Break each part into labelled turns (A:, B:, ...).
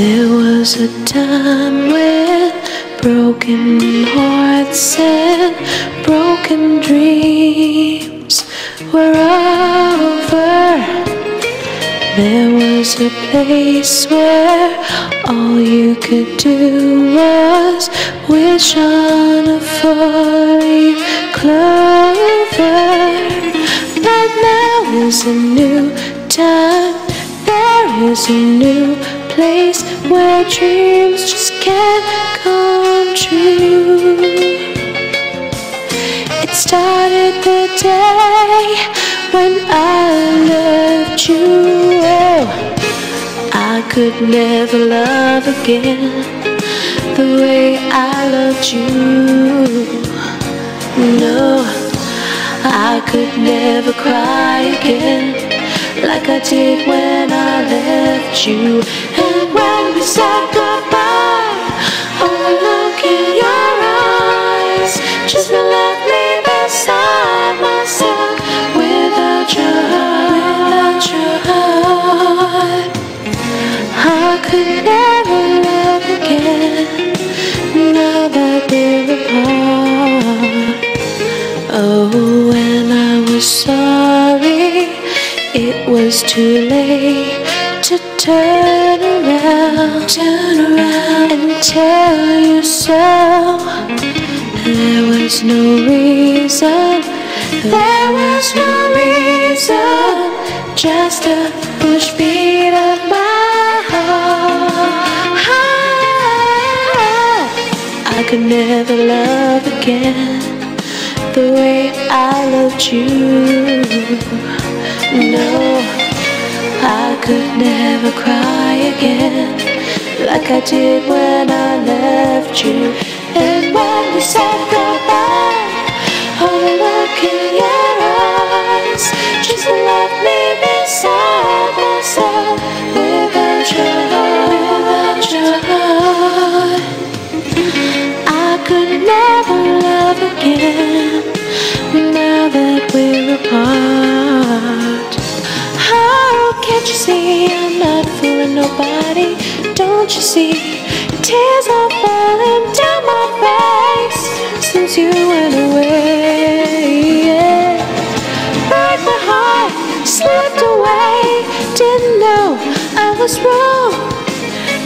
A: There was a time when broken hearts and broken dreams were over. There was a place where all you could do was wish on a four-leaf clover. But now is a new time. There is a new place where dreams just can't come true. It started the day when I left you. Oh, I could never love again the way I loved you. No, I could never cry again like I did when I left you. Was too late to turn around, turn around and tell you so. There was no reason, there was no reason, just a push beat of my heart. I could never love again the way I loved you. No, I could never cry again like I did when I left you. And when we said Don't you see tears are falling down my face since you went away? Yeah. Broke my heart, slipped away, didn't know I was wrong.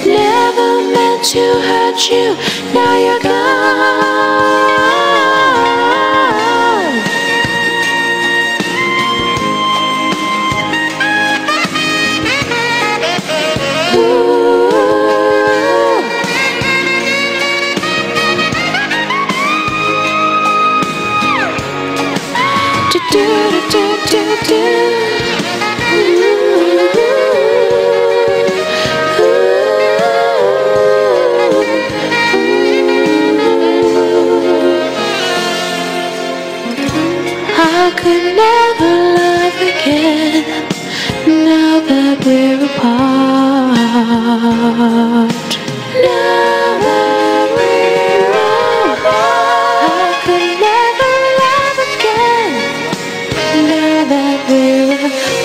A: Never meant to hurt you, now you're gone. I could never love again. Now that we're that river